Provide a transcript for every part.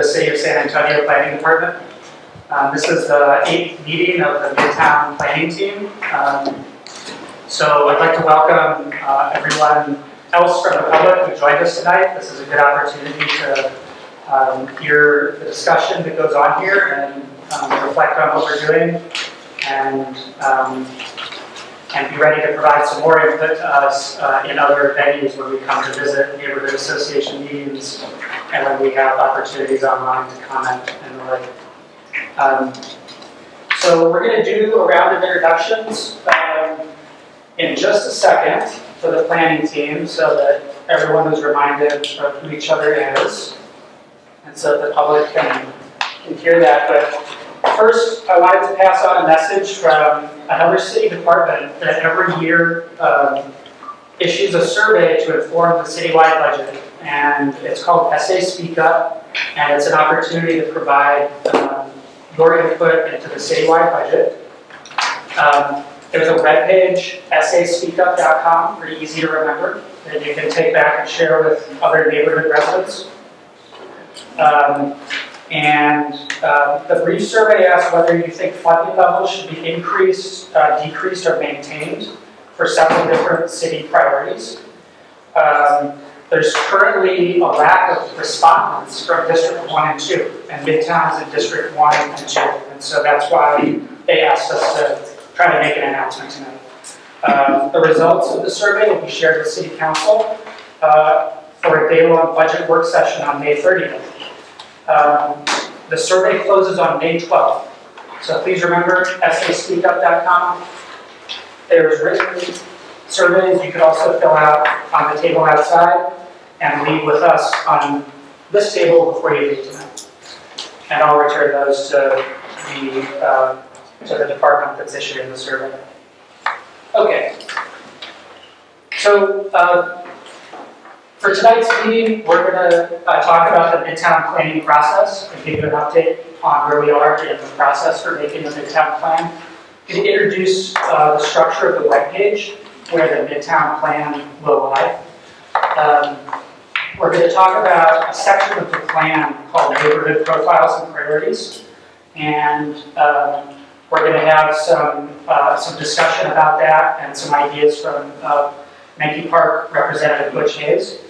the City of San Antonio Planning Department. Um, This is the eighth meeting of the Midtown Planning Team. Um, So I'd like to welcome uh, everyone else from the public who joined us tonight. This is a good opportunity to um, hear the discussion that goes on here and um, reflect on what we're doing and um, and be ready to provide some more input to us uh, in other venues when we come to visit neighborhood association meetings and when we have opportunities online to comment and the like. Um, so we're going to do a round of introductions um, in just a second for the planning team so that everyone is reminded of who each other is and so the public can, can hear that. But First, I wanted to pass on a message from another city department that every year um, issues a survey to inform the citywide budget. And it's called SA Speak Up, and it's an opportunity to provide um, your input into the citywide budget. Um, there's a webpage, saspeakup.com, pretty easy to remember, that you can take back and share with other neighborhood residents. Um, and uh, the brief survey asked whether you think funding levels should be increased, uh, decreased, or maintained for several different city priorities. Um, there's currently a lack of respondents from District 1 and 2, and Midtown is in District 1 and 2, and so that's why they asked us to try to make an announcement tonight. Um, the results of the survey will be shared with City Council uh, for a day-long budget work session on May 30th. Um, the survey closes on May 12th. So please remember saspeakup.com. There's written surveys you could also fill out on the table outside and leave with us on this table before you leave tonight. And I'll return those to the, uh, to the department that's issuing the survey. Okay. So uh, for tonight's meeting, we're going to uh, talk about the Midtown planning process and give you an update on where we are in the process for making the Midtown plan. I'm going to introduce uh, the structure of the webpage where the Midtown plan will lie. Um, we're going to talk about a section of the plan called Neighborhood Profiles and Priorities. And um, we're going to have some, uh, some discussion about that and some ideas from uh, Mahncke Park Representative Butch Hayes.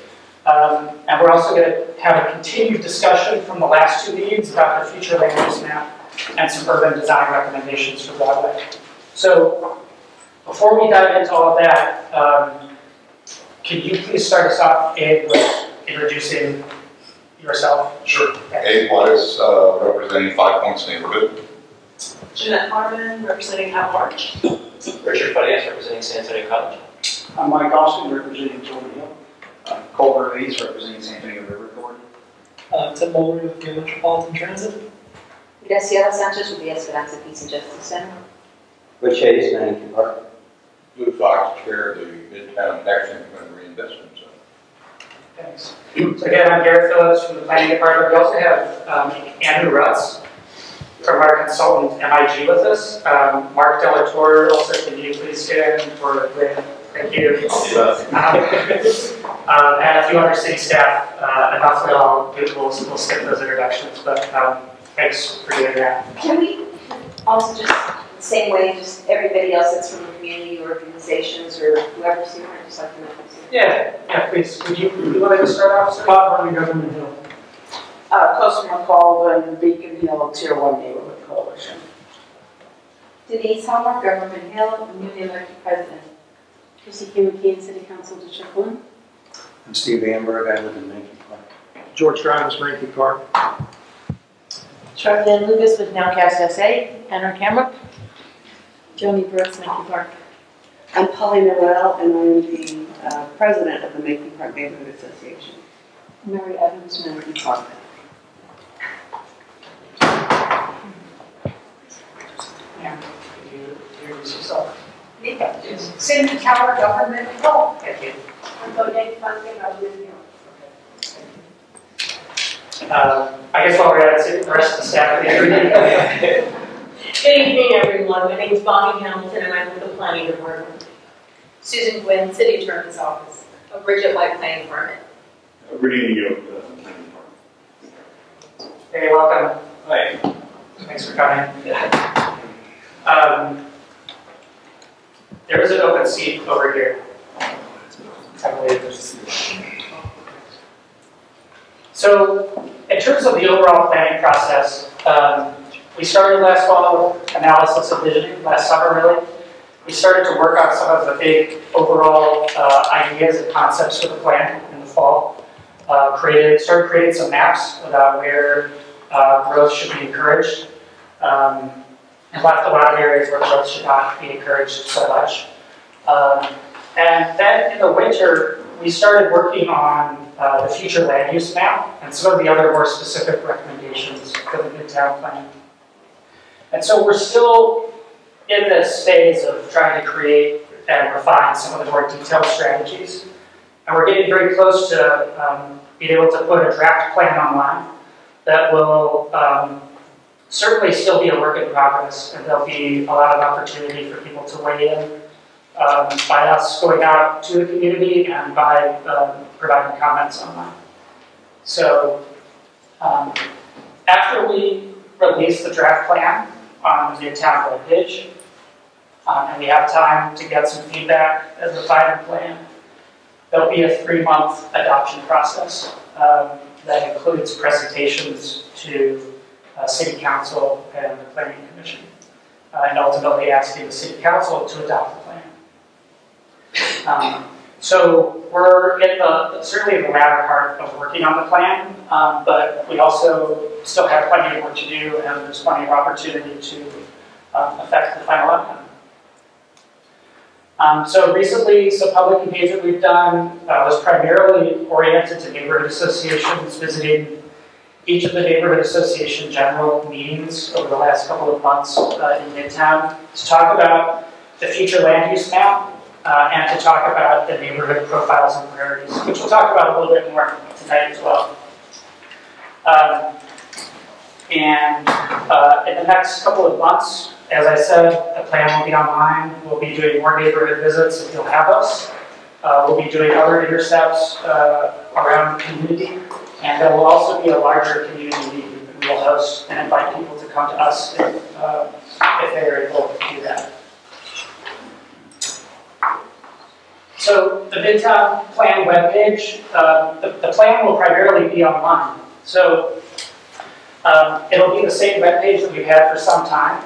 Um, and we're also going to have a continued discussion from the last two meetings about the future land use map and some urban design recommendations for Broadway. So before we dive into all of that, um, can you please start us off, Abe, with introducing yourself? Sure. Abe Waters, uh, representing Five Points Neighborhood. Jeanette Harmon, representing at large. Richard Farias, representing San Antonio College. I'm Mike Austin, representing Jordan Hill. I'm Colbert Hayes, representing San Antonio River Authority. Uh, Tim Mulder with New Metropolitan Transit. Graciela Sanchez with the Esperanza Peace and Justice Center. Butch Hayes, Mahncke Park. Lou Fox, Chair of the Midtown Tax Increment Reinvestment Zone. Thanks. So again, I'm Garrett Phillips from the Planning Department. We also have um, Andrew Rutz from our consultant MIG with us. Um, Mark Delatorre, also can you please stand for Lynn? Thank you. Um, um, and a few other city staff, uh, and hopefully I'll, we'll, we'll skip those introductions, but um, thanks for doing that. Can we also just, the same way, just everybody else that's from the community or organizations or whoever's here, just like to know who's here. Yeah, yeah, please, would you, would you like to start off? sir? Scott Hartley, Government Hill. Uh, Customer Colvin, Beacon Hill, Tier One Neighborhood Coalition. Denise Homer, Government Hill, newly elected president. Tracy Kim McKeon, City Council District One. I'm Steve Amberg, I live in Mahncke Park. George Grimes, Rankin Park. Charlene Lucas with Nowcast SA, and on camera. Joni Brooks, Lincoln Park. I'm Polly Noel, and I'm the uh, president of the Mahncke Park Neighborhood Association. Mary Evans, Lincoln Park. Yeah, could you introduce yourself? Cindy Tower, Government Hill. Thank you. I'm Bodega Funding, Government Hill. Um, I guess while we're at it, the rest of the staff, please. Good evening, everyone. My name is Bonnie Hamilton, and I'm with the Planning Department. Susan Gwynn, City Attorney's Office. Uh, Bridget White, Planning Department. Reading you, uh, Planning Department. Hey, welcome. Hi. Thanks for coming. Um, There is an open seat over here. So, in terms of the overall planning process, um, we started last fall with analysis of vision, last summer really. We started to work on some of the big overall uh, ideas and concepts for the plan in the fall. Uh, Created, started creating some maps about where uh, growth should be encouraged. Um, and left a lot of areas where growth should not be encouraged so much. Um, and then in the winter, we started working on uh, the future land use map and some of the other more specific recommendations for the Midtown plan. And so we're still in this phase of trying to create and refine some of the more detailed strategies. And we're getting very close to um, being able to put a draft plan online that will um, certainly still be a work in progress, and there'll be a lot of opportunity for people to weigh in um, by us going out to the community and by um, providing comments online. So um, after we release the draft plan on the Midtown webpage, um, and we have time to get some feedback as a final plan, there'll be a three-month adoption process um, that includes presentations to uh, City Council and the Planning Commission, uh, and ultimately asking the City Council to adopt the plan. Um, so we're in the, certainly in the latter part of working on the plan, um, but we also still have plenty of work to do, and there's plenty of opportunity to um, affect the final outcome. Um, so recently, some public engagement we've done uh, was primarily oriented to neighborhood associations, visiting each of the neighborhood association general meetings over the last couple of months uh, in Midtown to talk about the future land use map uh, and to talk about the neighborhood profiles and priorities, which we'll talk about a little bit more tonight as well. Um, and uh, in the next couple of months, as I said, the plan will be online. We'll be doing more neighborhood visits if you'll have us. Uh, we'll be doing other intercepts uh, around the community. And there will also be a larger community that we'll host and invite people to come to us if, uh, if they are able to do that. So the Midtown Plan webpage, uh, the, the plan will primarily be online. So um, it'll be the same webpage that we've had for some time,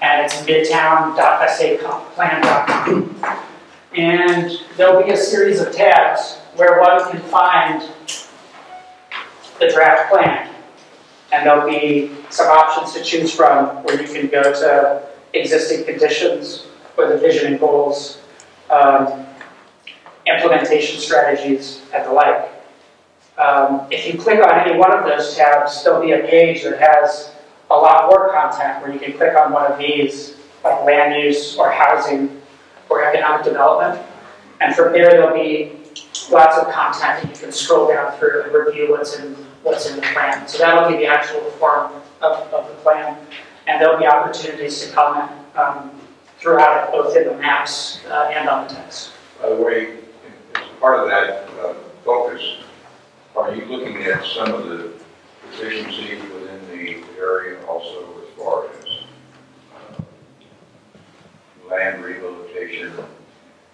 and it's midtown.saplan.com. And there'll be a series of tabs where one can find the draft plan. And there'll be some options to choose from where you can go to existing conditions or the vision and goals, um, implementation strategies, and the like. Um, if you click on any one of those tabs, there'll be a page that has a lot more content where you can click on one of these, like land use or housing or economic development. And from there, there'll be lots of content that you can scroll down through and review what's in what's in the plan. So that'll be the actual form of, of the plan. And there'll be opportunities to comment um, throughout it, both in the maps uh, and on the text. By the way, as part of that uh, focus, are you looking at some of the deficiencies within the area also as far as uh, land rehabilitation,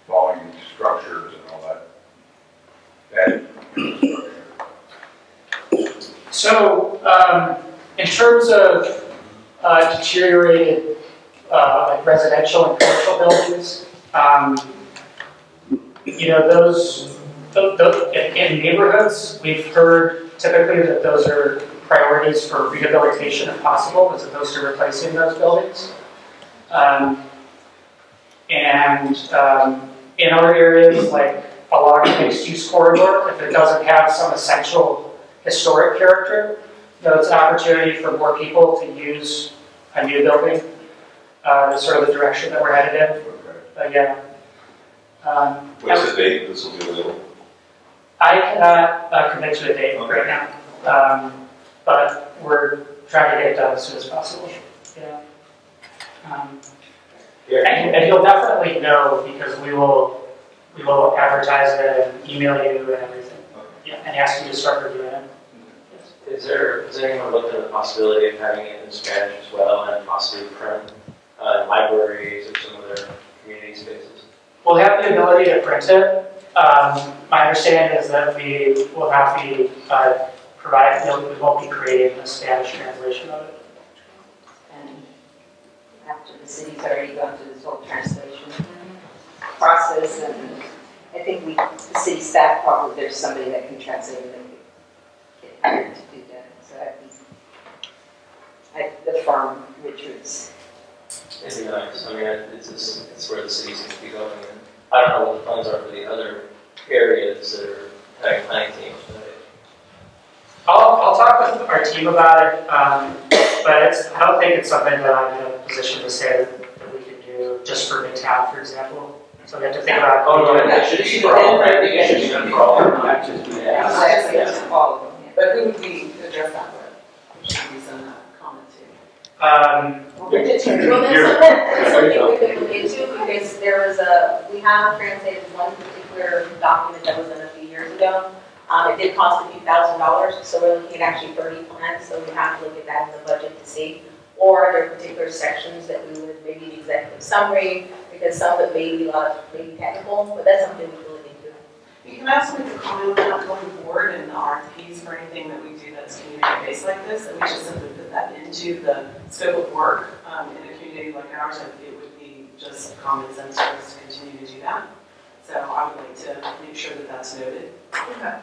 volume structures and all that? That So, um, in terms of uh, deteriorated uh, like residential and commercial buildings, um, you know, those, the, the, in, in neighborhoods, we've heard typically that those are priorities for rehabilitation if possible, as opposed to replacing those buildings. Um, and um, in other areas, like along a mixed-use corridor, if it doesn't have some essential historic character, though it's an opportunity for more people to use a new building. Uh, that's sort of the direction that we're headed in. But yeah. Um, What's the date this will be available? I cannot uh, commit to a date right now, um, but we're trying to get it done as soon as possible. Yeah. Um, and, and you'll definitely know because we will we will advertise it and email you and everything. Yeah, and ask you to start reviewing it. Is Is there, has anyone looked into the possibility of having it in Spanish as well and possibly print uh, libraries or some other community spaces? We'll have the ability to print it. Um, my understanding is that we will have to uh, provide, no, we won't be creating a Spanish translation of it. And after the city's already gone through this whole translation process, and I think we, the city staff, probably there's somebody that can translate it and get hired to do that, so I'd be, I, the firm, Richards. It'd be nice. I mean, it's, it's, it's where the city seems to be going. And I don't know what the plans are for the other areas that are having planning teams, but I'll, I'll talk with our team about it, um, but it's, I don't think it's something that I'm in a position to say that, that we can do just for Midtown, for example. So we have to think about. Oh, no, that should be for all, I think it should be done for all. Not just me. Yeah. Think it's all of them, yeah. But who would we address that with? Should we send that comment to? Um, Well, that's something, that's something we could look into, because there was a, we have translated one particular document that was in a few years ago. Um, it did cost a few thousand dollars, so we're looking at actually thirty plans, so we have to look at that in the budget to see. Or are there particular sections that we would, maybe the executive summary, because some of it may be a lot, of- maybe technical, but that's something we really need to. You can also make a comment on that going forward in the RFPs for anything that we do that's community-based like this, and we just simply put that into the scope of work. Um, in a community like ours, I think it would be just common sense for us to continue to do that. So I would like to make sure that that's noted. Okay.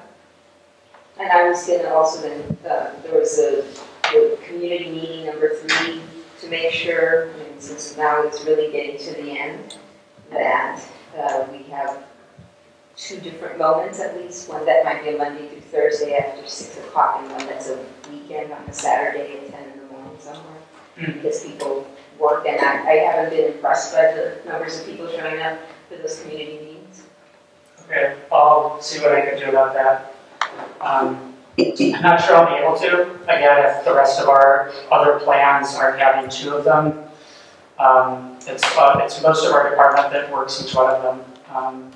And I was gonna also then, uh, there was a, the community meeting number three to make sure, mean, since now it's really getting to the end, that, uh, we have two different moments at least, one that might be a Monday through Thursday after six o'clock, and one that's a weekend on a Saturday at ten in the morning somewhere. Mhm. Because people work, and I, I haven't been impressed by the numbers of people showing up for those community meetings. Okay, I'll see what I can do about that. Um, I'm not sure I'll be able to, again, if the rest of our other plans aren't having two of them. Um, it's, uh, it's most of our department that works each one of them. Um,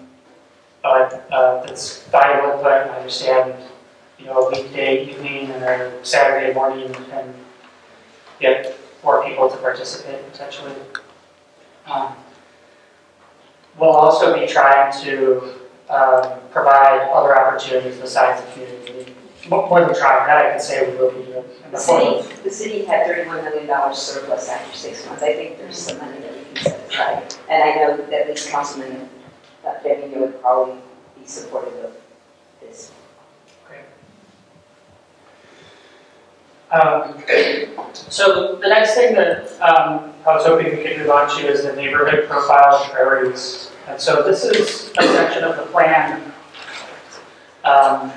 but, uh, it's valuable input, I understand, you know, a weekday evening and a Saturday morning can get more people to participate potentially. Um, We'll also be trying to um, provide other opportunities besides the community. More than trying, that I can say we will be doing. The city, the city had thirty-one million dollars surplus after six months, I think there's some money that we can set aside. And I know that at least Councilman uh, Debbie would probably be supportive of this. Um, So the next thing that um, I was hoping we could move on to is the neighborhood profile and priorities. And so this is a section of the plan um,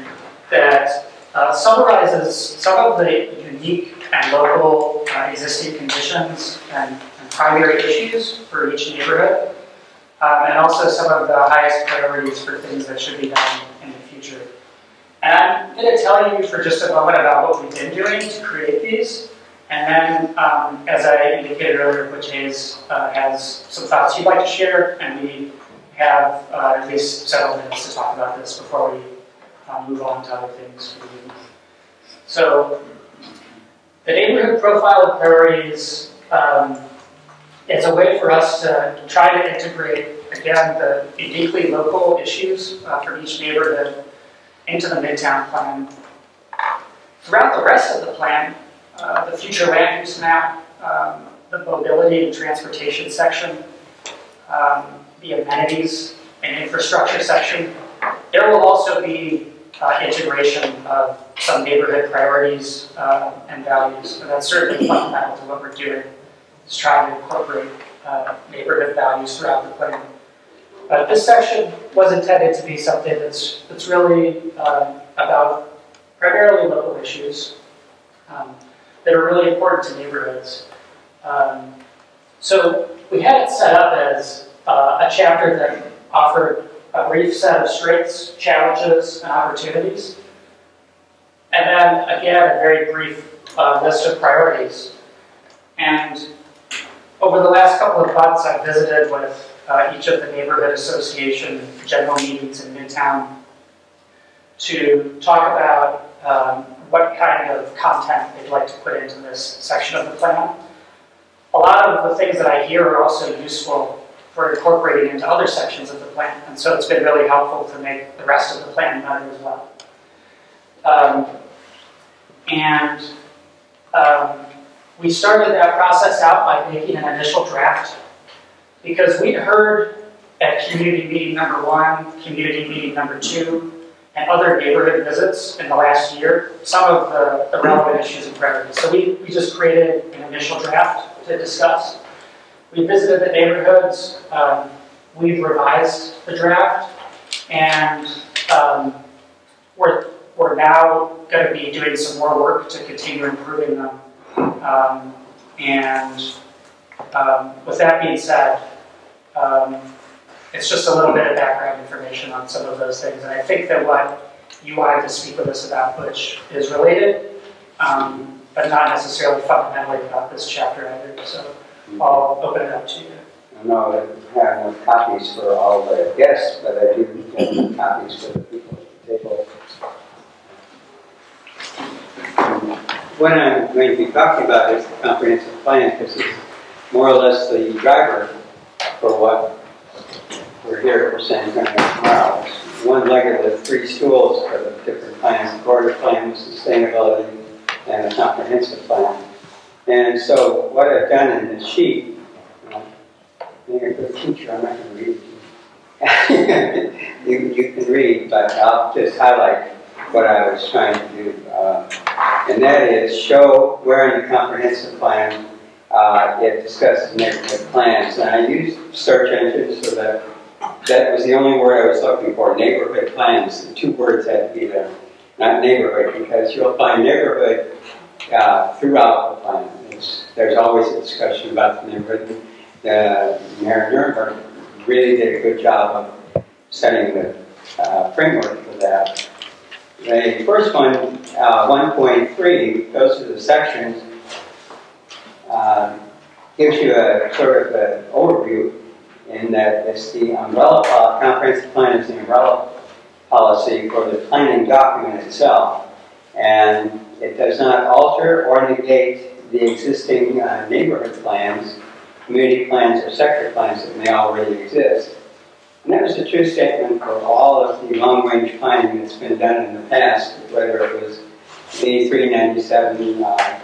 that uh, summarizes some of the unique and local uh, existing conditions and and primary issues for each neighborhood. Um, And also some of the highest priorities for things that should be done in the future. And I'm going to tell you for just a moment about what we've been doing to create these. And then, um, as I indicated earlier, Hayes uh, has some thoughts he'd like to share, and we have uh, at least several minutes to talk about this before we uh, move on to other things. for. So, the neighborhood profile of priorities um, is a way for us to try to integrate, again, the uniquely local issues uh, for each neighborhood into the Midtown plan. Throughout the rest of the plan, uh, the future land use map, um, the mobility and transportation section, um, the amenities and infrastructure section, there will also be uh, integration of some neighborhood priorities uh, and values. And that's certainly fundamental to what we're doing, is trying to incorporate uh, neighborhood values throughout the plan. But this section was intended to be something that's, that's really um, about primarily local issues um, that are really important to neighborhoods. Um, so we had it set up as uh, a chapter that offered a brief set of strengths, challenges, and opportunities. And then again, a very brief uh, list of priorities. And over the last couple of months, I've visited with uh, each of the neighborhood association general meetings in Midtown to talk about um, what kind of content they'd like to put into this section of the plan. A lot of the things that I hear are also useful for incorporating into other sections of the plan, and so it's been really helpful to make the rest of the plan better as well. Um, and um, we started that process out by making an initial draft because we'd heard at community meeting number one, community meeting number two, and other neighborhood visits in the last year, some of the, the relevant issues and priorities. So we, we just created an initial draft to discuss. We visited the neighborhoods, um, we've revised the draft, and um, we're, we're now going to be doing some more work to continue improving them. Um, and um, with that being said, um, it's just a little bit of background information on some of those things. And I think that what you wanted to speak with us about, which is related, um, but not necessarily fundamentally about this chapter either. So I'll open it up to you. I know I have no copies for all the guests, but I do have copies for the people at the table. What I'm going to be talking about is the comprehensive plan, because it's more or less the driver for what we're here for San Antonio tomorrow. It's one leg of the three stools for the different plans, the border plan, the sustainability, and the comprehensive plan. And so what I've done in this sheet, uh, you're a good teacher, I'm not going to read it you. You can read, but I'll just highlight what I was trying to do. Uh, and that is show where in the comprehensive plan uh, it discusses neighborhood plans. And I used search engines so that that was the only word I was looking for, neighborhood plans. The two words had to be there, not neighborhood, because you'll find neighborhood uh, throughout the plan. It's, there's always a discussion about the neighborhood. Uh, Mayor Nirenberg really did a good job of setting the uh, framework for that. The first one, uh, 1.3, goes through the sections, uh, gives you a sort of an overview in that it's the umbrella, uh, comprehensive plan is the umbrella policy for the planning document itself. And it does not alter or negate the existing uh, neighborhood plans, community plans, or sector plans that may already exist. And that was a true statement for all of the long-range planning that's been done in the past, whether it was 83, 97, uh,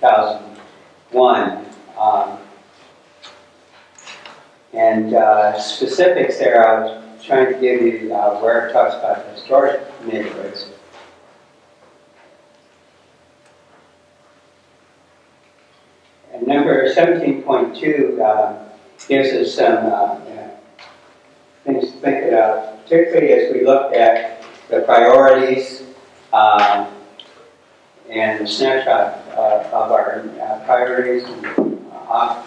2001. Um, and uh, specifics there, I was trying to give you uh, where it talks about historic neighborhoods. And number 17.2 uh, gives us some uh, things to think about, particularly as we look at the priorities um, and the snapshot uh, of our uh, priorities and uh,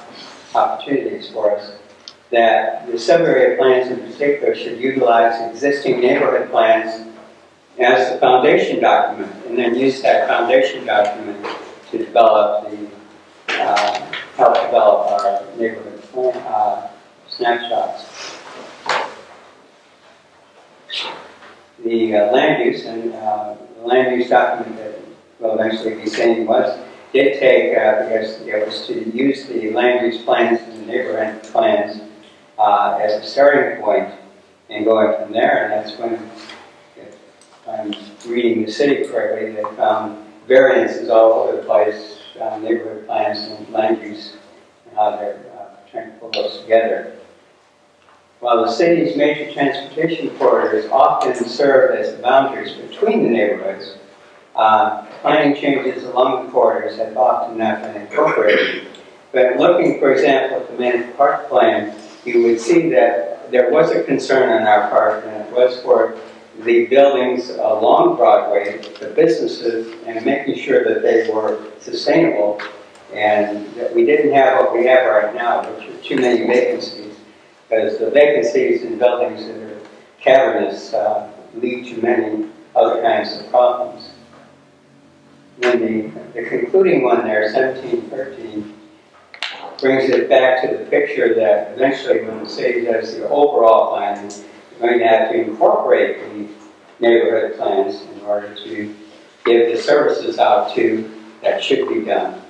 opportunities for us, that the subarea plans in particular should utilize existing neighborhood plans as the foundation document, and then use that foundation document to develop the, uh, help develop our neighborhood plan, uh, snapshots the uh, land use and uh, the land use document that will eventually be seen was did take because it was to use the land use plans and the neighborhood plans uh, as a starting point and going from there. And that's when, if I'm reading the city correctly, they found variances all over the place, uh, neighborhood plans and land use, and how they're uh, trying to pull those together. While the city's major transportation corridors often serve as the boundaries between the neighborhoods, uh, planning changes along the corridors have often not been incorporated. But looking, for example, at the Mahncke Park plan, you would see that there was a concern on our part, and it was for the buildings along Broadway, the businesses, and making sure that they were sustainable, and that we didn't have what we have right now, which are too many vacancies because the vacancies in buildings that are cavernous uh, lead to many other kinds of problems. Then the, the concluding one there, 1713, brings it back to the picture that eventually when the city does the overall plan, you're going to have to incorporate the neighborhood plans in order to give the services out to that should be done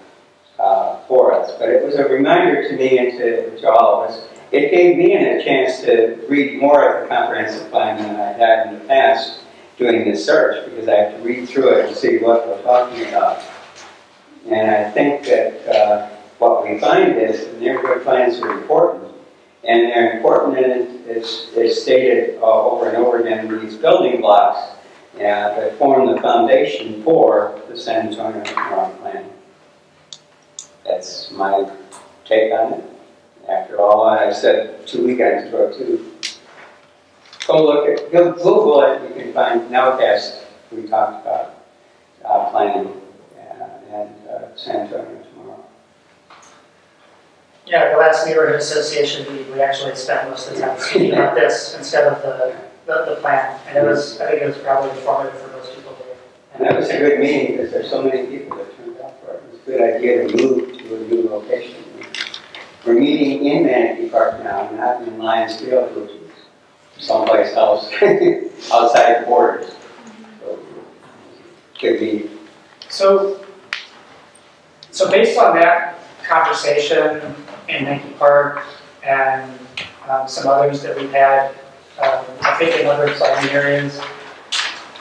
uh, for us. But it was a reminder to me and to, to all of us. It gave me a chance to read more of the comprehensive plan than I had in the past doing this search because I have to read through it and see what we're talking about. And I think that uh, what we find is neighborhood plans are important. And they're important and it's, it's stated uh, over and over again these building blocks yeah, that form the foundation for the San Antonio Plan. That's my take on it. After all, I said two weekends ago too. Go look at, go Google it, you can find Nowcast, we talked about uh, planning uh, and uh, San Antonio Yeah, the last neighborhood association meeting, we actually spent most of the time speaking about this instead of the, the, the plan. And it was, I think it was probably informative for most people there. And that was a good meeting because there's so many people that turned out for it. It was a good idea to move to a new location. We're meeting in Mahncke Park now, not in Lions Field, which is someplace else, outside the borders. So, Could be, So, so based on that conversation in Mahncke Park and um, some others that we've had, um, I think in other planning areas,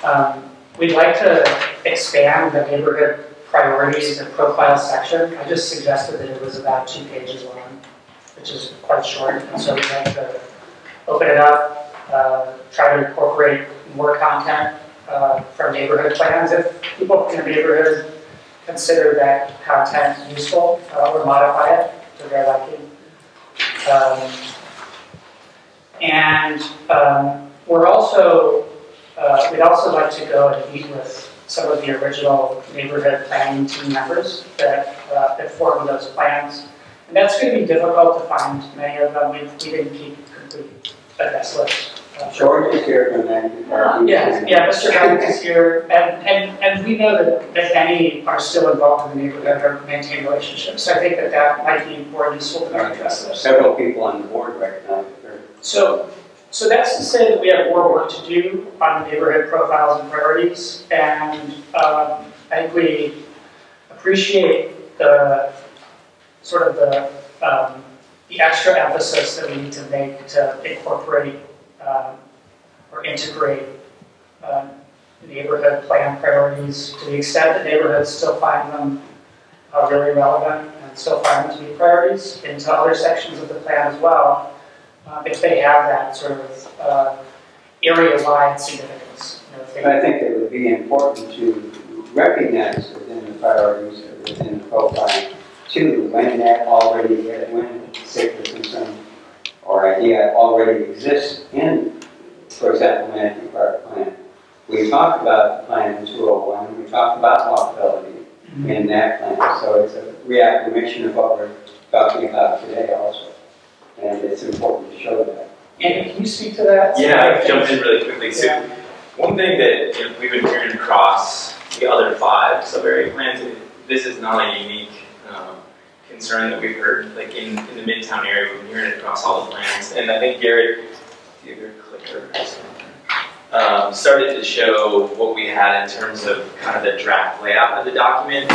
um, we'd like to expand the neighborhood priorities and profile section. I just suggested that it was about two pages long, which is quite short, and so we'd like to open it up, uh, try to incorporate more content uh, from neighborhood plans. If people in the neighborhood consider that content useful uh, or modify it their liking. Um, and um, we're also, uh, we'd also like to go and meet with some of the original neighborhood planning team members that, uh, that formed those plans. And that's going to be difficult to find many of them. We, we didn't keep complete a guest list. George is here from Mahncke Park. yeah, yeah, Mr. Howard is here, and, and, and we know that, that many are still involved in the neighborhood or maintain relationships. So I think that that might be more useful to address this. Several people on the board right now. So, so that's to say that we have more work to do on neighborhood profiles and priorities, and um, I think we appreciate the sort of the um, the extra emphasis that we need to make to incorporate um, or integrate um, neighborhood plan priorities to the extent that neighborhoods still find them uh, really relevant and still find them to be priorities into other sections of the plan as well um, if they have that sort of uh, area-wide significance. You know, they- I think it would be important to recognize within the priorities or within the profile, too, when that already, when particular concern or idea already exists in, for example, Mahncke Park plan. We talked about plan in 201, we talked about walkability in that plan, so it's a reaffirmation of what we're talking about today also. And it's important to show that. Andy, can you speak to that? Yeah, I can jump in really quickly. So, Yeah. one thing that you know, we've been hearing across the other five sub-area plans, and this is not a unique um, concern that we've heard, like in, in the Midtown area, we've been hearing it across all the plans. And I think Garrett, clicker, um, started to show what we had in terms of kind of the draft layout of the document.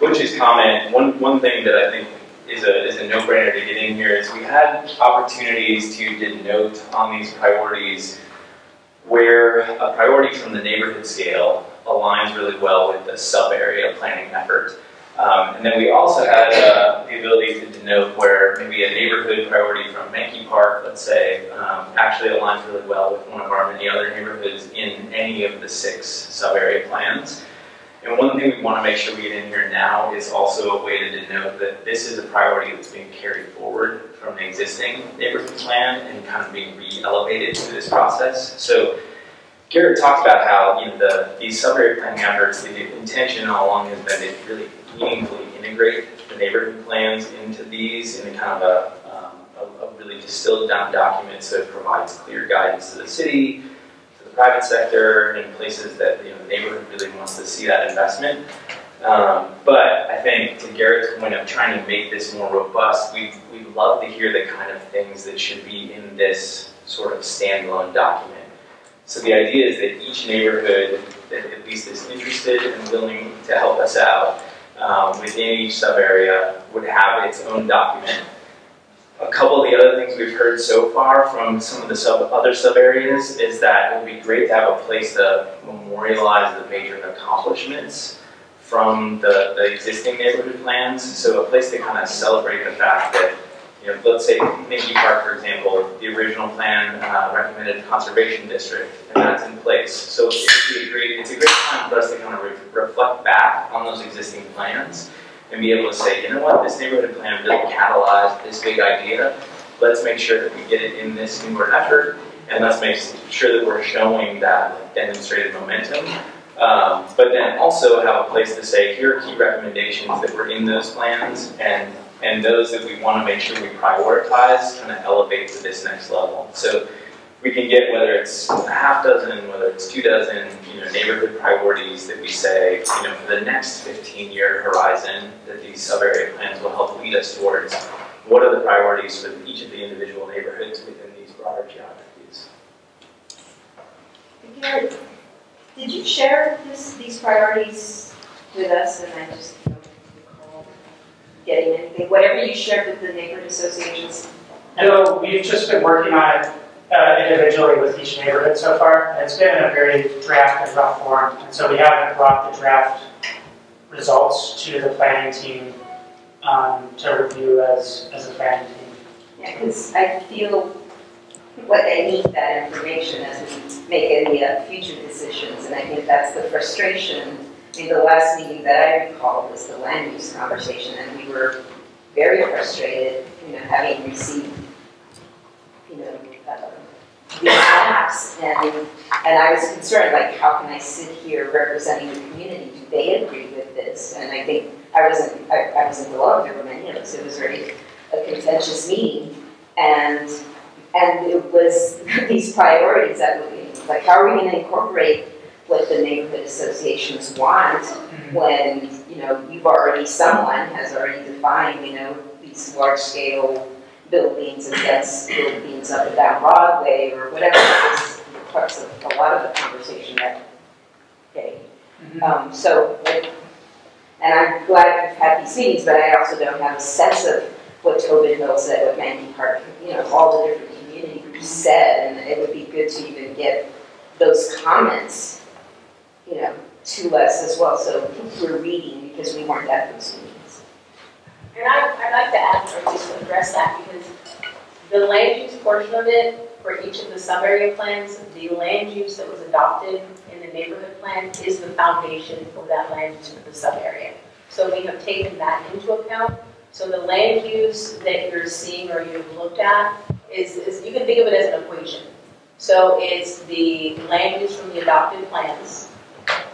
Butch's comment, one, one thing that I think is a, is a no-brainer to get in here is we had opportunities to denote on these priorities where a priority from the neighborhood scale aligns really well with the sub-area planning effort. Um, and then we also had uh, the ability to denote where maybe a neighborhood priority from Mahncke Park, let's say, um, actually aligns really well with one of our many other neighborhoods in any of the six sub-area plans. And one thing we want to make sure we get in here now is also a way to denote that this is a priority that's being carried forward from the existing neighborhood plan and kind of being re-elevated through this process. So Garrett talked about how you know the these sub-area planning efforts, the intention all along has been to really meaningfully integrate the neighborhood plans into these in a kind of a, um, a, a really distilled down document so it provides clear guidance to the city, to the private sector, and places that you know, the neighborhood really wants to see that investment. Um, but I think to Garrett's point of trying to make this more robust, we we love to hear the kind of things that should be in this sort of standalone document. So the idea is that each neighborhood that at least is interested and willing to help us out um, within each sub-area would have its own document. A couple of the other things we've heard so far from some of the sub, other sub-areas is that it would be great to have a place to memorialize the major accomplishments from the, the existing neighborhood plans. So a place to kind of celebrate the fact that, you know, let's say Mahncke Park, for example, the original plan uh, recommended conservation district, and that's in place. So it would be a great, it's a great time for us to kind of re reflect back on those existing plans and be able to say, you know what, this neighborhood plan really catalyzed this big idea. Let's make sure that we get it in this newer effort, and let's make sure that we're showing that demonstrated momentum. Um, but then also have a place to say, here are key recommendations that were in those plans, and and those that we want to make sure we prioritize, kind of elevate to this next level. So we can get whether it's a half dozen, whether it's two dozen, you know, neighborhood priorities that we say, you know, for the next 15-year horizon that these sub-area plans will help lead us towards. What are the priorities for each of the individual neighborhoods within these broader geographies? Did you share this, these priorities with us and I just getting anything? Whatever you shared with the neighborhood associations? No, we've just been working on it uh, individually with each neighborhood so far. And it's been in a very draft and rough form. And so we haven't brought the draft results to the planning team um, to review as, as a planning team. Yeah, because I feel what they need that information as we make any uh, future decisions. And I think that's the frustration. The last meeting that I recall was the land use conversation, and we were very frustrated, you know, having received, you know, uh, maps, and, and I was concerned, like, how can I sit here representing the community? Do they agree with this? And I think I wasn't, I, I wasn't alone, there were many of us, it was very a contentious meeting, and, and it was these priorities that we, like, how are we gonna incorporate what the neighborhood associations want when, you know, you've already, someone has already defined, you know, these large-scale buildings and dense buildings up and down Broadway or whatever. Parts of a lot of the conversation that day. Um, so, like, and I'm glad we've had these meetings, but I also don't have a sense of what Tobin Hill said, what Mahncke Park, you know, all the different community groups said, and it would be good to even get those comments, you know, to us as well, so we're reading because we weren't at those meetings. And I, I'd like to add, or just address that, because the land use portion of it, for each of the sub-area plans, the land use that was adopted in the neighborhood plan is the foundation for that land use for the sub-area. So we have taken that into account. So the land use that you're seeing or you've looked at is, is you can think of it as an equation. So it's the land use from the adopted plans,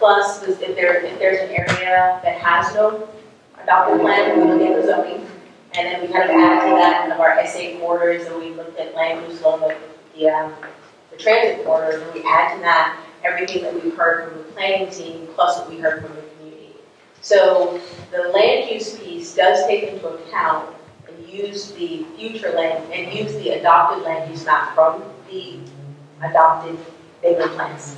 plus if there, if there's an area that has no adopted plan, we look at the zoning. And then we kind of add to that kind of our SA corridors, and we looked at land use along the, the, um, the transit corridors, and we add to that everything that we've heard from the planning team, plus what we heard from the community. So the land use piece does take into account and use the future land, and use the adopted land use map from the adopted neighborhood plans.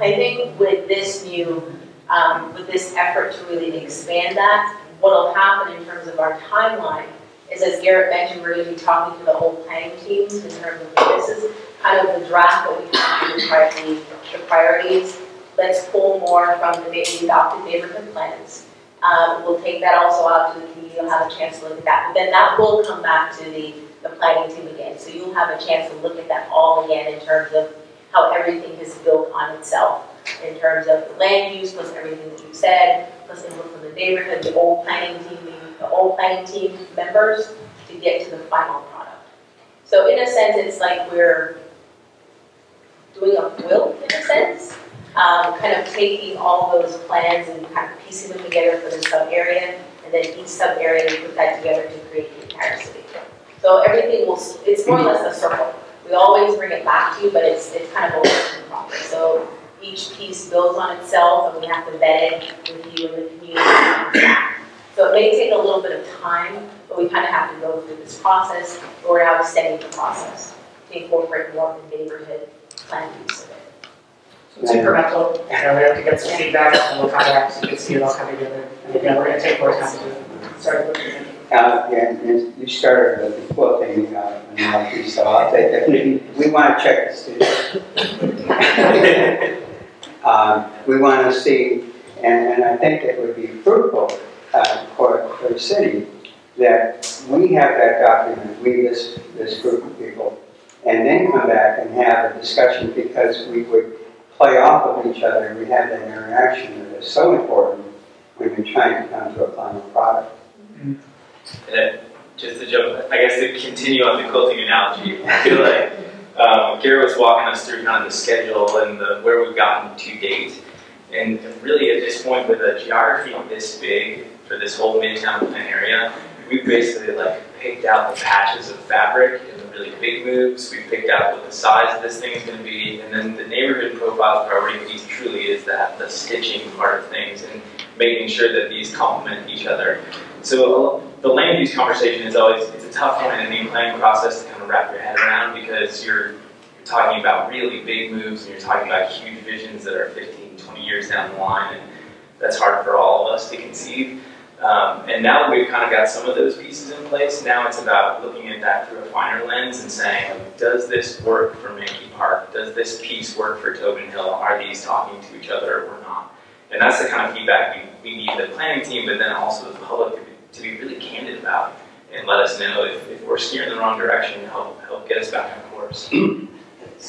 I think with this new, um, with this effort to really expand that, what'll happen in terms of our timeline is, as Garrett mentioned, we're gonna be talking to the whole planning teams in terms of, this is kind of the draft that we have to the priorities. Let's pull more from the the adopted neighborhood plans. Um, we'll take that also out to the community, you'll have a chance to look at that. But then that will come back to the, the planning team again. So you'll have a chance to look at that all again in terms of how everything is built on itself. In terms of the land use, plus everything that you said, plus input from the neighborhood, the old planning team, the old planning team members to get to the final product. So in a sense, it's like we're doing a quilt in a sense, um, kind of taking all those plans and kind of piecing them together for the sub area, and then each sub area we put that together to create the entire city. So everything will, it's more or less a circle. We always bring it back to you, but it's it's kind of a work in progress. So each piece builds on itself, and we have to vet it with you and the community. So it may take a little bit of time, but we kind of have to go through this process, but we're now extending the process to incorporate more of the neighborhood plan use of it. So it's incremental, you know, we have to get some feedback, and we'll come back, so you can see it all come together. And again, we're gonna take more time to do it. Sorry. Uh, yeah, and you started with the quilting, uh, analogy, so I'll take it. We want to check the students. Um, we want to see, and, and I think it would be fruitful, uh, for, for the city, that we have that document, we, this, this group of people, and then come back and have a discussion, because we would play off of each other, and we have that interaction that is so important when you're trying to come to a final product. And just to jump, I guess to continue on the quilting analogy, I feel like um, was walking us through kind of the schedule and the, where we've gotten to date. And really at this point with a geography this big for this whole Midtown plan area, we've basically like picked out the patches of fabric and the really big moves. We've picked out what the size of this thing is going to be. And then the neighborhood profile priority these truly is that the stitching part of things and making sure that these complement each other. So the land use conversation is always, it's a tough one in any planning process to kind of wrap your head around because you're, you're talking about really big moves and you're talking about huge visions that are 15, 20 years down the line and that's hard for all of us to conceive. Um, and now that we've kind of got some of those pieces in place, now it's about looking at that through a finer lens and saying, does this work for Mahncke Park? Does this piece work for Tobin Hill? Are these talking to each other or not? And that's the kind of feedback we, we need the planning team, but then also the public to be, to be really candid about and let us know if, if we're steering the wrong direction, help, help get us back on course.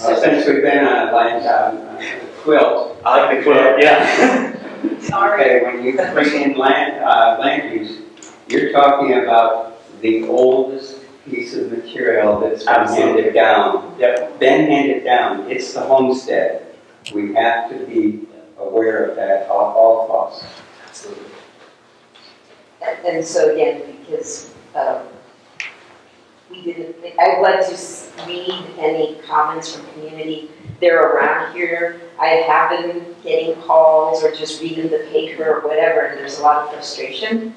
Uh, Since we've been on like um, uh, quilt. I like the quilt, yeah. Sorry. Okay, when you bring in land, uh, land use, you're talking about the oldest piece of material that's been Absolutely. handed down. Yep. Been handed down, it's the homestead. We have to be aware of that at all, all costs. Absolutely. And and so again, because um, we didn't, I would like to read any comments from community. They're around here. I have been getting calls or just reading the paper or whatever, and there's a lot of frustration.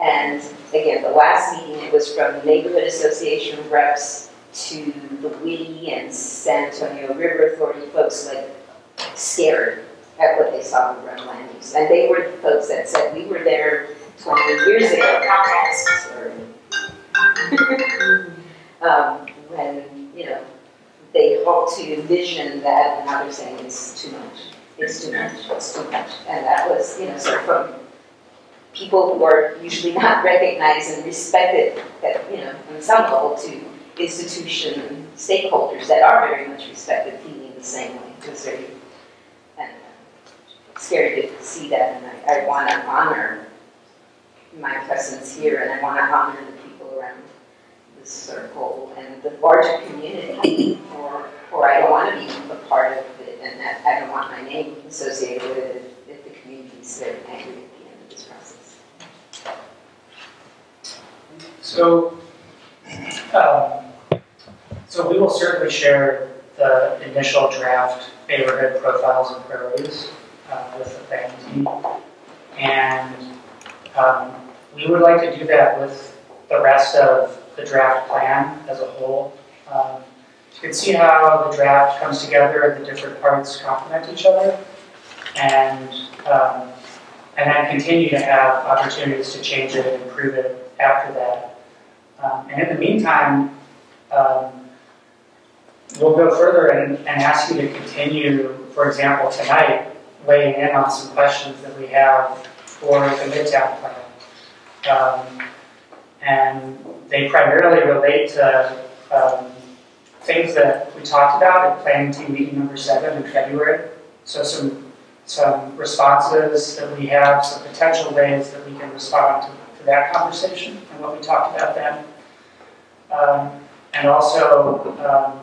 And again, the last meeting, was from Neighborhood Association reps to the Witte and San Antonio River Authority folks like scared at what they saw with run land use. And they were the folks that said, we were there 20 years ago. Sorry. um, when, you know, they hope to envision that, and now they're saying it's too much. It's too much, it's too much. And that was, you know, so from people who are usually not recognized and respected, that, you know, on some level to institution stakeholders that are very much respected feeling the same way. It was very, and uh, scary to see that, and I, I want to honor my presence here, and I want to honor the people around this circle and the larger community, or, or I don't want to be a part of it, and that I don't want my name associated with it if, the community is very angry at the end of this process. So, um, so we will certainly share the initial draft neighborhood profiles and priorities uh, with the planning team. And um, we would like to do that with the rest of the draft plan as a whole. Um, You can see how the draft comes together and the different parts complement each other. And, um, and then continue to have opportunities to change it and improve it after that. Um, and in the meantime, um, we'll go further and, and ask you to continue, for example, tonight, weighing in on some questions that we have for the Midtown plan. Um, and they primarily relate to um, things that we talked about at planning team meeting number seven in February. So some some responses that we have, some potential ways that we can respond to, to that conversation and what we talked about then. Um, and also, um,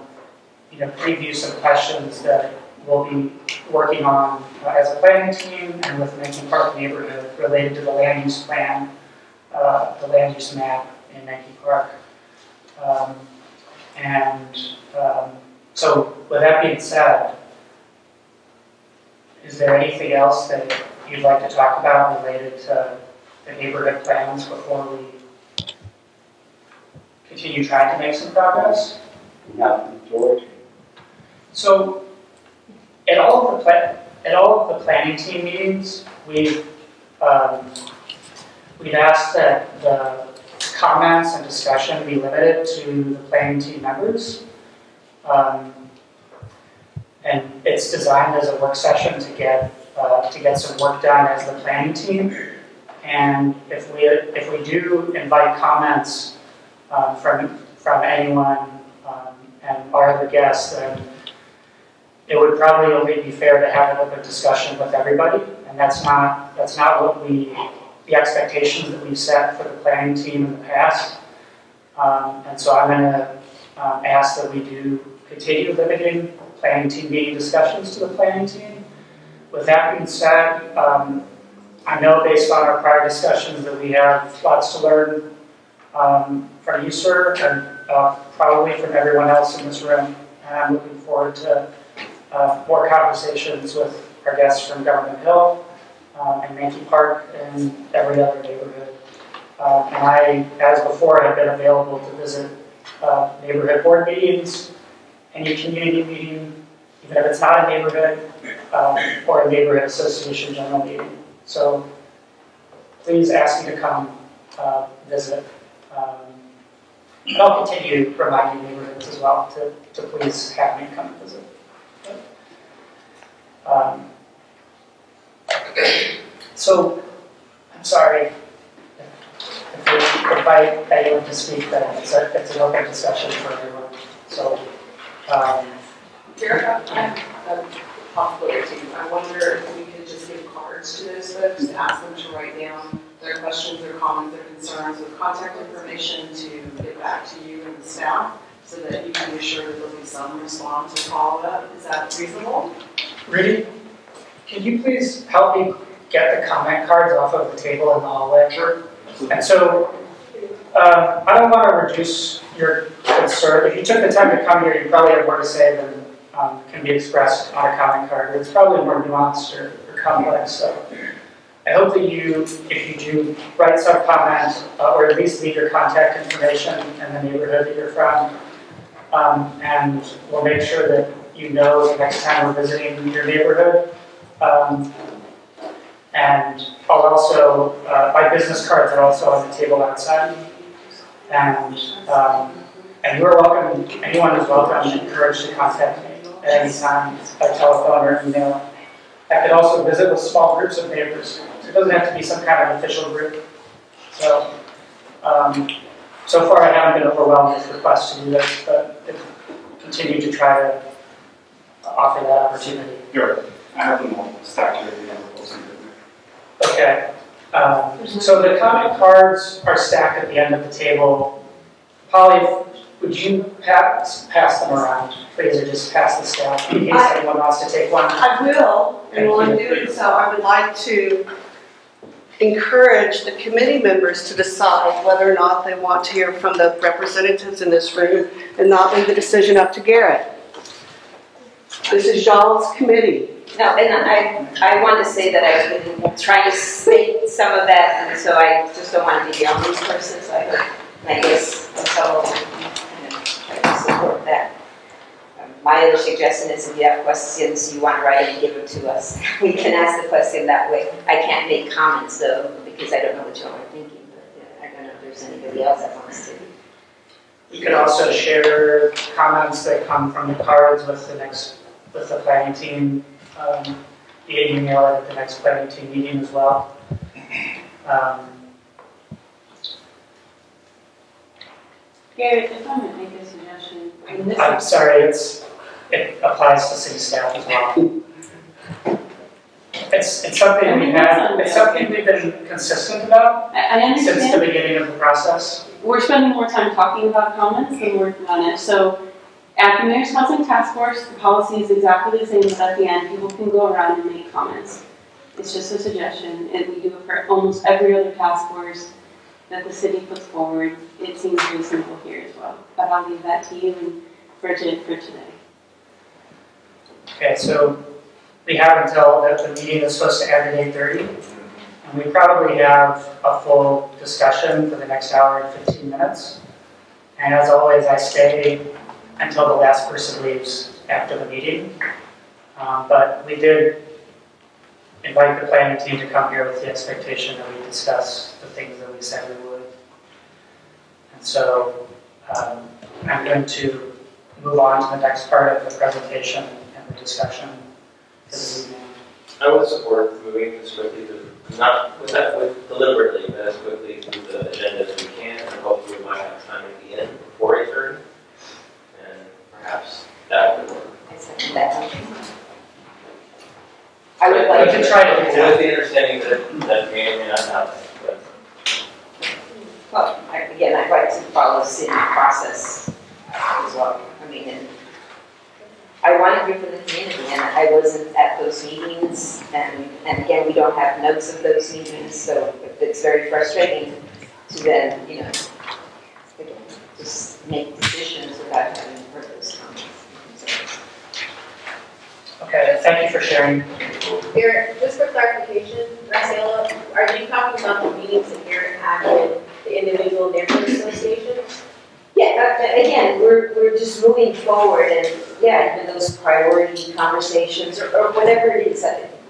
you know, preview some questions that we'll be working on uh, as a planning team and with Mahncke Park neighborhood related to the land use plan, uh, the land use map in Mahncke Park. Um, and um, so, with that being said, is there anything else that you'd like to talk about related to the neighborhood plans before we continue trying to make some progress? Nothing, George? So, at all of the at all of the planning team meetings, we've, um, we've asked that the comments and discussion be limited to the planning team members. Um, and it's designed as a work session to get, uh, to get some work done as the planning team. And if we, if we do invite comments, um, from, from anyone, um, and are the guests, then it would probably only be fair to have an open discussion with everybody, and that's not, that's not what we, the expectations that we've set for the planning team in the past. Um, and so I'm gonna, um, ask that we do continue limiting planning team meeting discussions to the planning team. With that being said, um, I know based on our prior discussions that we have lots to learn, um, from you, sir, and, uh, probably from everyone else in this room. And I'm looking forward to uh, more conversations with our guests from Government Hill um, and Mahncke Park and every other neighborhood. Uh, and I, as before, have been available to visit uh, neighborhood board meetings, any community meeting, even if it's not a neighborhood um, or a neighborhood association general meeting. So please ask me to come uh, visit. Um, and I'll continue reminding neighborhoods as well to, to please have me come visit. Um, so, I'm sorry, if we invite anyone to speak, then it's, a, it's an open discussion for everyone. So, um, Here, I have a possibility. I wonder if we could just give cards to those folks to ask them to write down their questions, their comments, their concerns with contact information to get back to you and the staff so that you can be sure that there'll be some response or follow-up. Is that reasonable? Rudy, can you please help me get the comment cards off of the table in the hallway? Sure. And so, um, I don't want to reduce your concern. If you took the time to come here, you probably have more to say than um, can be expressed on a comment card. It's probably more nuanced or, or complex. So, I hope that you, if you do write some comment uh, or at least leave your contact information in the neighborhood that you're from, um, and we'll make sure that you know next time we're visiting your neighborhood. Um, and I'll also, uh, my business cards are also on the table outside. And, um, and you're welcome, anyone is welcome and encouraged to contact me at any time by telephone or email. I could also visit with small groups of neighbors. So it doesn't have to be some kind of official group. So, um, so far I haven't been overwhelmed with requests to do this, but continue to try to offer that opportunity. Here, I have them all stacked here. if you have a close look. Okay. Um, so the comment cards are stacked at the end of the table. Polly, would you pass, pass them around, please, or just pass the staff in case I- anyone wants to take one? I will, and while I'm Thank you. doing so, I would like to encourage the committee members to decide whether or not they want to hear from the representatives in this room and not leave the decision up to Garrett. This is y'all's committee. No, and I, I want to say that I've been trying to state some of that, and so I just don't want to be the only person, so I, that's all, I'm gonna try to support that. Um, My other suggestion is if you have questions, you want to write and give them to us, we can ask the question that way. I can't make comments though, because I don't know what y'all are thinking, but I don't know if there's anybody else that wants to. You could also share comments that come from the cards with the next, with the planning team, um, via email at the next planning team meeting as well. Um, Gary, if I might make a suggestion, mean, this I'm sorry, it's, it applies to city staff as well. It's, it's something I we mean, that's have, it's something we've been consistent about I, I since the beginning of the process. we're spending more time talking about comments than working on it, so at the Mayor's Housing Task Force, the policy is exactly the same, but at the end, people can go around and make comments. It's just a suggestion, and we do it for almost every other task force that the city puts forward. It seems reasonable here as well, but I'll leave that to you and for, for today. Okay, so we have until, the, the meeting is supposed to end at eight thirty. And we probably have a full discussion for the next hour and fifteen minutes. And as always, I stay until the last person leaves after the meeting. Um, But we did invite the planning team to come here with the expectation that we discuss the things that we said we would. And so um, I'm going to move on to the next part of the presentation and the discussion this. I would support moving as quickly to, not with that, with deliberately, but as quickly through the agenda as we can, and hopefully we might have time at the end before eight thirty. And perhaps that would work. I second that motion. I would like to try to do that. With the understanding that, that may or may not happen, but Well, I- again, I'd like to follow city process as well. I mean, and I want to hear from the community, and I wasn't at those meetings, and, and again, we don't have notes of those meetings, so it's very frustrating to then, you know, again, just make decisions without having heard those comments. and concerns. Okay, thank you for sharing. Garrett, just for clarification, Marcelo, are you talking about the meetings that Garrett had with the individual neighborhood associations? Yeah, uh, again, we're, we're just moving forward and, yeah, even those priority conversations or, or whatever it is,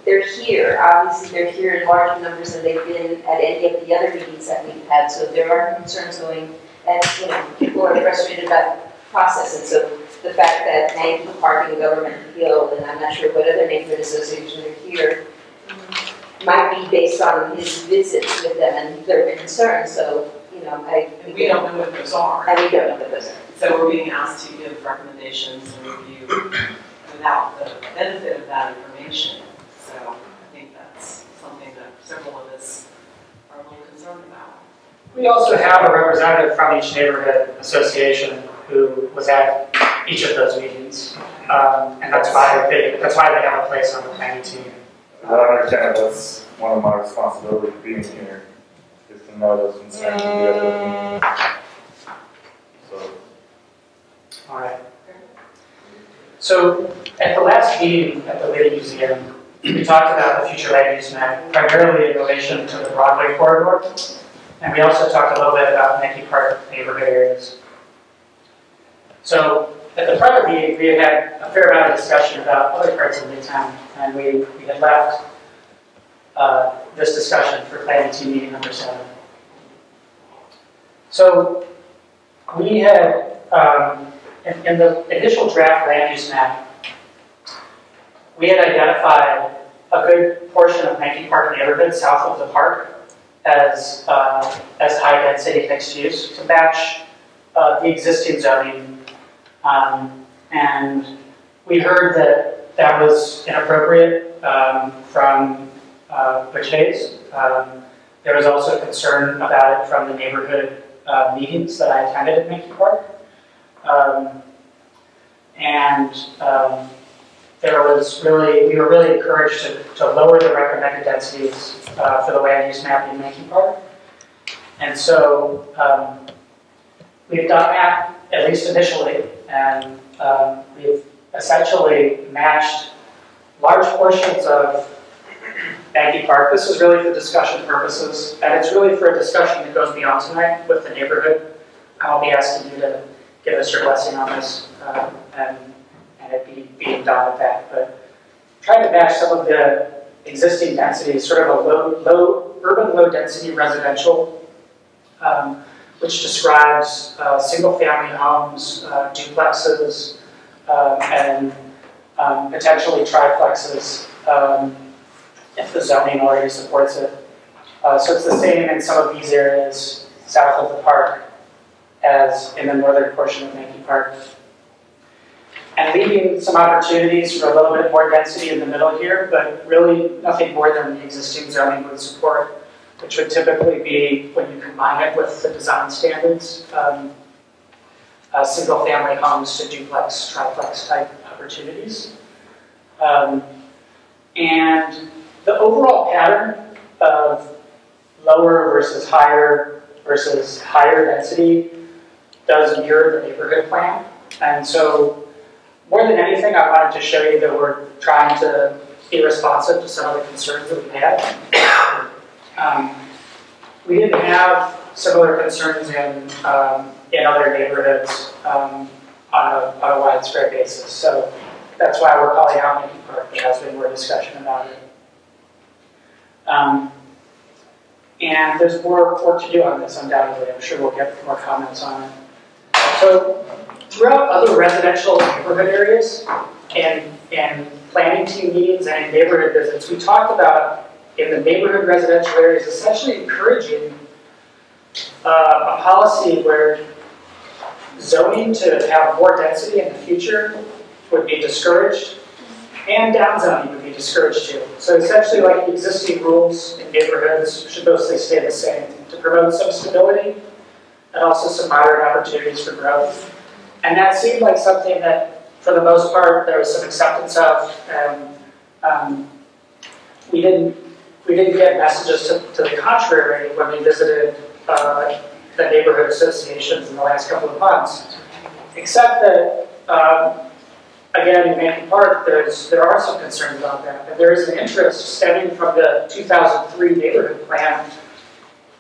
they're here, obviously, they're here in larger numbers than they've been at any of the other meetings that we've had, so there are concerns going, and, you know, people are frustrated about the process, and so the fact that Mahncke Park and Government Hill, and I'm not sure what other neighborhood associations are here, might be based on his visits with them and their concerns, so, you know, I. And we don't know what those are. And we don't know what those are. So we're being asked to give recommendations and review without the benefit of that information. So I think that's something that several of us are a little concerned about. We also have a representative from each neighborhood association who was at each of those meetings. Um, And that's why they, that's why they have a place on the planning team. I don't understand, that's one of my responsibilities being here, is to know those concerns and be able to. So, All right. So at the last meeting at the Witte Museum, we talked about the future land use map primarily in relation to the Broadway corridor. And we also talked a little bit about Mahncke Park neighborhood areas. So at the prior meeting, we had had a fair amount of discussion about other parts of Midtown. And we, we had left uh, this discussion for planning team meeting number seven. So we had, um, in, in the initial draft land use map, we had identified a good portion of Mahncke Park neighborhood south of the park as, uh, as high-density mixed use to match uh, the existing zoning. Um, and we heard that that was inappropriate um, from uh, Butch. Um, there was also concern about it from the neighborhood uh, meetings that I attended at Mahncke Park. Um, and um, there was really, we were really encouraged to, to lower the recommended densities uh, for the land use map in Mahncke Park. And so um, we've done that, at least initially, and um, we've essentially matched large portions of Mahncke Park. This is really for discussion purposes, and it's really for a discussion that goes beyond tonight with the neighborhood. I'll be asking you to give us your blessing on this, uh, and, and it be being done with that. But trying to match some of the existing densities, sort of a low, low urban low-density residential, um, which describes uh, single-family homes, uh, duplexes, um, and um, potentially triplexes. Um, if the zoning already supports it. Uh, so it's the same in some of these areas south of the park as in the northern portion of Mahncke Park. And leaving some opportunities for a little bit more density in the middle here, but really nothing more than the existing zoning would support, which would typically be when you combine it with the design standards, um, uh, single family homes to duplex, triplex type opportunities. Um, and the overall pattern of lower versus higher versus higher density does mirror the neighborhood plan. And so more than anything, I wanted to show you that we're trying to be responsive to some of the concerns that we had. Um, we didn't have similar concerns in, um, in other neighborhoods um, on, a, on a widespread basis. So that's why we're calling out Mahncke Park, there has been more discussion about it. Um, and there's more work to do on this undoubtedly, I'm sure we'll get more comments on it. So throughout other residential neighborhood areas and, and planning team meetings and neighborhood visits, we talked about in the neighborhood residential areas essentially encouraging uh, a policy where zoning to have more density in the future would be discouraged and downzoning would be discouraged too. So essentially like existing rules in neighborhoods should mostly stay the same to promote some stability and also some moderate opportunities for growth. And that seemed like something that, for the most part, there was some acceptance of, and um, we didn't we didn't get messages to, to the contrary when we visited uh, the neighborhood associations in the last couple of months, except that um, again in Mahncke Park, there's there are some concerns about that, and there is an interest stemming from the 2003 neighborhood plan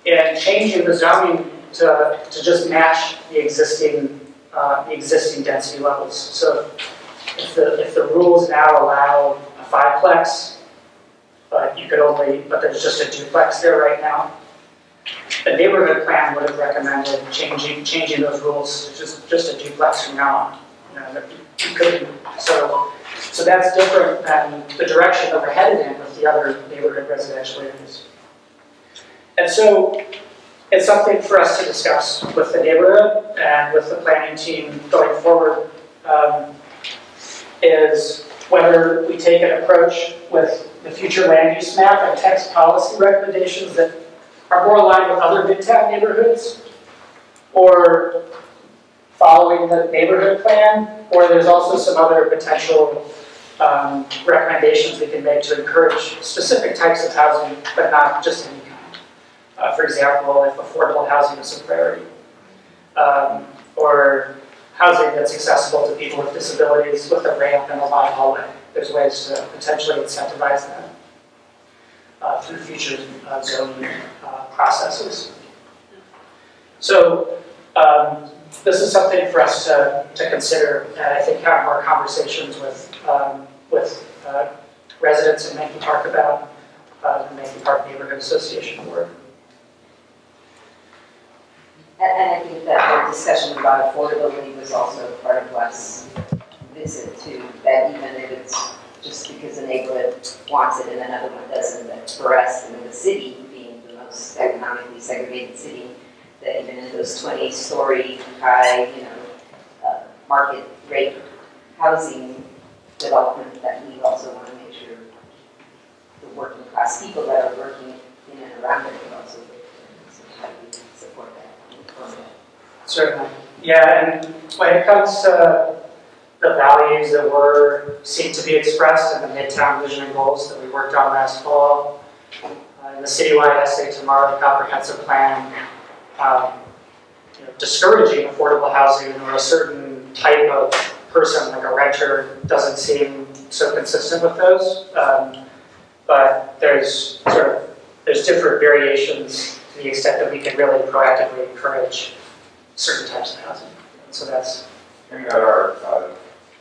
in changing the zoning to, to just match the existing uh, the existing density levels. So if the if the rules now allow a fiveplex, but you could only but there's just a duplex there right now. The neighborhood plan would have recommended changing changing those rules to just just a duplex from now on. You know, you couldn't so so that's different than the direction that we're headed in with the other neighborhood residential areas. And so it's something for us to discuss with the neighborhood and with the planning team going forward um, is whether we take an approach with the future land use map and text policy recommendations that are more aligned with other midtown neighborhoods or following the neighborhood plan, or there's also some other potential um, recommendations we can make to encourage specific types of housing, but not just any kind. Uh, for example, if affordable housing is a priority, um, or housing that's accessible to people with disabilities with a ramp and a wide hallway. There's ways to potentially incentivize that uh, through future uh, zoning uh, processes. So um, this is something for us to, to consider, and I think have more conversations with um, with uh, residents in Mahncke Park about uh, the Mahncke Park Neighborhood Association Board. And, I think that the discussion about affordability was also part of last visit to that even if it's just because a neighborhood wants it and another one doesn't, that for us in the city, being the most economically segregated city, that even in those twenty-story high, you know, uh, market rate housing development, that we also want to make sure the working class people that are working in and around it can also. So we support that? Certainly. Yeah, and when it comes to the values that were seem to be expressed in the Midtown Vision and Goals that we worked on last fall, uh, in the citywide SA Tomorrow, the comprehensive plan, um, you know, discouraging affordable housing or a certain type of person, like a renter, doesn't seem so consistent with those. Um, but there's sort of there's different variations to the extent that we can really proactively encourage certain types of housing. So that's At our uh,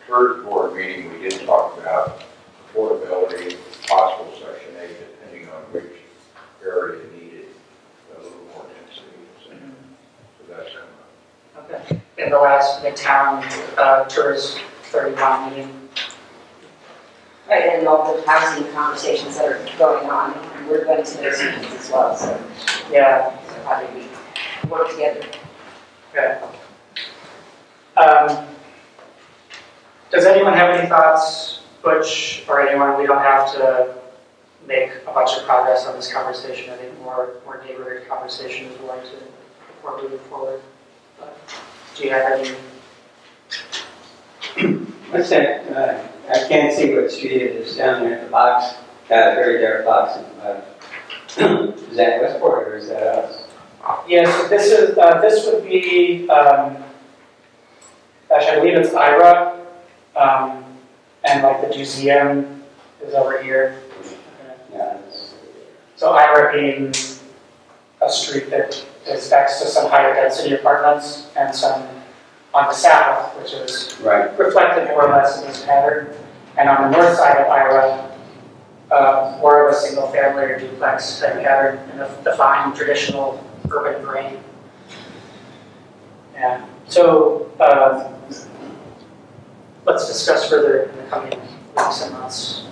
third board meeting, we did talk about affordability, possible section eight, depending on which area needed a little more density. So so that's coming up. okay. In the last Midtown uh, TIRZ 31 meeting. Right, and all the housing conversations that are going on, we're going to those meetings as well, so, Yeah. so how do we work together? Okay. Um, does anyone have any thoughts, Butch, or anyone? We don't have to make a bunch of progress on this conversation. I think more, more neighborhood conversations would like to before moving forward. But do you have any? What's that, uh, I can't see what street it is down there in the box, uh, very dark box. uh, Is that Westport or is that us? Yes, so this is uh, this would be. Um, actually, I believe it's Ira, um, and like the museum is over here. Yeah. So Ira being a street that is next to some higher density apartments and some on the south, which is Right. reflected more or less in this pattern. And on the north side of Ira, uh, more of a single family or duplex type pattern in a defined traditional urban grain. Yeah, so, um, let's discuss further in the coming weeks and months.